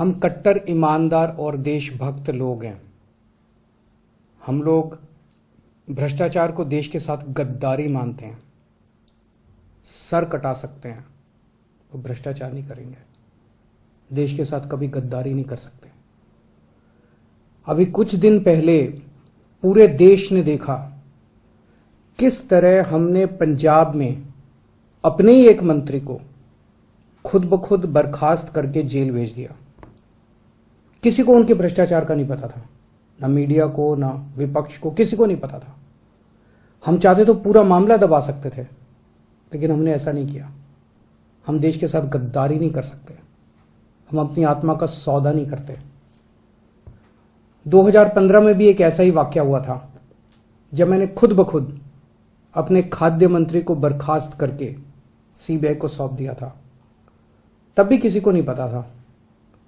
हम कट्टर, ईमानदार और देशभक्त लोग हैं। हम लोग भ्रष्टाचार को देश के साथ गद्दारी मानते हैं। सर कटा सकते हैं वो भ्रष्टाचार नहीं करेंगे। देश के साथ कभी गद्दारी नहीं कर सकते। अभी कुछ दिन पहले पूरे देश ने देखा किस तरह हमने पंजाब में अपने ही एक मंत्री को खुद ब खुद बर्खास्त करके जेल भेज दिया। किसी को उनके भ्रष्टाचार का नहीं पता था। ना मीडिया को, ना विपक्ष को, किसी को नहीं पता था। हम चाहते तो पूरा मामला दबा सकते थे, लेकिन हमने ऐसा नहीं किया। हम देश के साथ गद्दारी नहीं कर सकते। हम अपनी आत्मा का सौदा नहीं करते। 2015 में भी एक ऐसा ही वाक्य हुआ था, जब मैंने खुद ब खुद अपने खाद्य मंत्री को बर्खास्त करके सीबीआई को सौंप दिया था। तब भी किसी को नहीं पता था।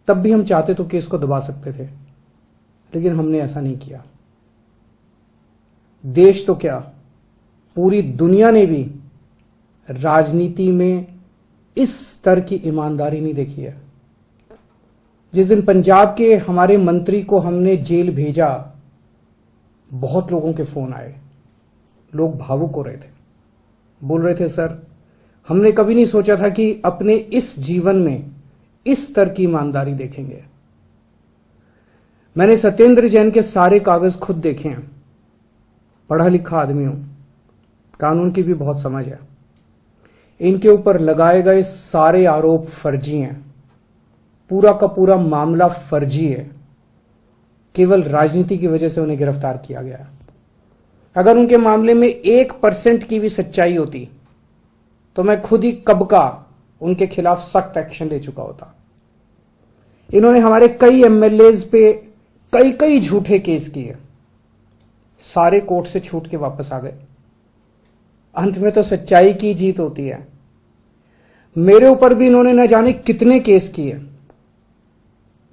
तब भी हम चाहते तो केस को दबा सकते थे। लेकिन हमने ऐसा नहीं किया। देश तो क्या? पूरी दुनिया ने भी राजनीति में इस स्तर की ईमानदारी नहीं देखी है। जिस दिन पंजाब के हमारे मंत्री को हमने जेल भेजा, बहुत लोगों के फ़ोन आए। लोग भावुक हो रहे थे। बोल रहे थे, सर, हमने कभी नहीं सोचा था कि अपने इस जीवन में इस स्तर की ईमानदारी देखेंगे। मैंने सत्येंद्र जैन के सारे कागज़ खुद देखे हैं। पढ़ा लिखा आदमी हूँ। कानून की भी बहुत समझ है। इनके ऊपर लगाए गए सारे आरोप फर्जी हैं। पूरा का पूरा मामला फर्जी है। केवल राजनीति की वजह से उन्हें गिरफ़्तार किया गया अगर उनके मामले में एक परसेंट की भी सच्चाई होती तो मैं खुद ही कब का उनके खिलाफ सख्त एक्शन ले चुका होता। इन्होंने हमारे कई एमएलए पे कई कई झूठे केस किए। सारे कोर्ट से छूट के वापस आ गए। अंत में तो सच्चाई की जीत होती है। मेरे ऊपर भी इन्होंने न जाने कितने केस किए।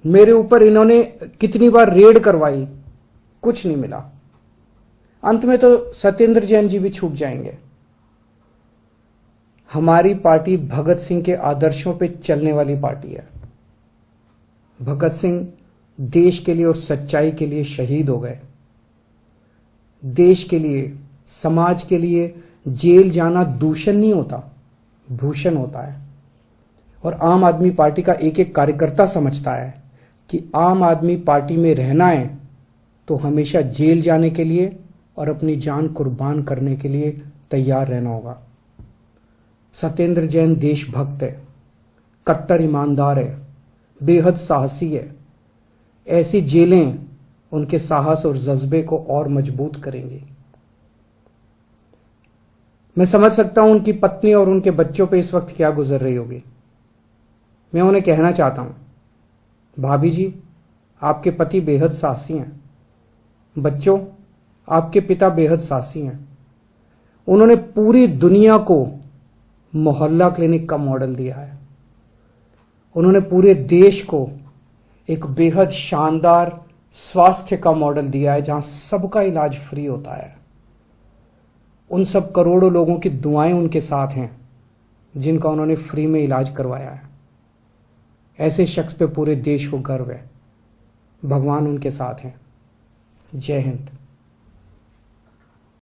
मेरे ऊपर इन्होंने कितनी बार रेड करवाई, कुछ नहीं मिला। अंत में तो सत्येंद्र जैन जी भी छूट जाएँगे। हमारी पार्टी भगत सिंह के आदर्शों पे चलने वाली पार्टी है। भगत सिंह देश के लिए और सच्चाई के लिए शहीद हो गए। देश के लिए, समाज के लिए जेल जाना दूषण नहीं होता, भूषण होता है। और आम आदमी पार्टी का एक एक कार्यकर्ता समझता है कि आम आदमी पार्टी में रहना है तो हमेशा जेल जाने के लिए और अपनी जान कुर्बान करने के लिए तैयार रहना होगा। सत्येंद्र जैन देशभक्त है, कट्टर ईमानदार है, बेहद साहसी है। ऐसी जेलें उनके साहस और जज्बे को और मज़बूत करेंगी। मैं समझ सकता हूँ उनकी पत्नी और उनके बच्चों पे इस वक्त क्या गुजर रही होगी। मैं उन्हें कहना चाहता हूँ, भाभी जी, आपके पति बेहद साहसी हैं। बच्चों, आपके पिता बेहद साहसी हैं। उन्होंने पूरी दुनिया को मोहल्ला क्लिनिक का मॉडल दिया है। उन्होंने पूरे देश को एक बेहद शानदार स्वास्थ्य का मॉडल दिया है, जहाँ सबका इलाज फ्री होता है। उन सब करोड़ों लोगों की दुआएँ उनके साथ हैं, जिनका उन्होंने फ्री में इलाज करवाया है। ऐसे शख्स पे पूरे देश को गर्व है। भगवान उनके साथ हैं। जय हिंद।